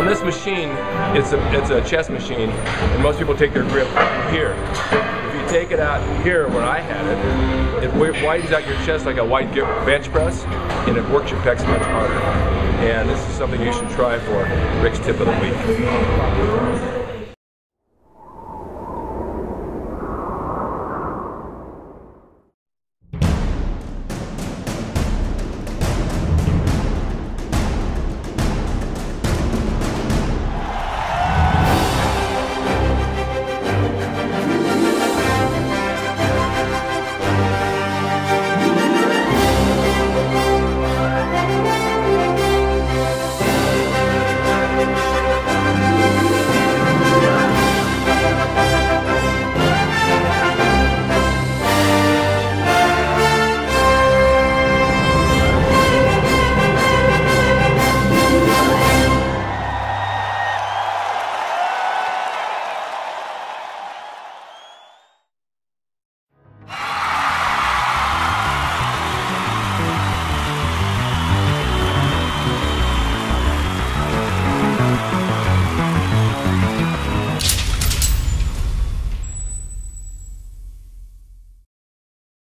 On this machine, it's a, it's a chest machine, and most people take their grip here. If you take it out here where I had it, it widens out your chest like a wide bench press, and it works your pecs much harder. And this is something you should try for Ric's tip of the week.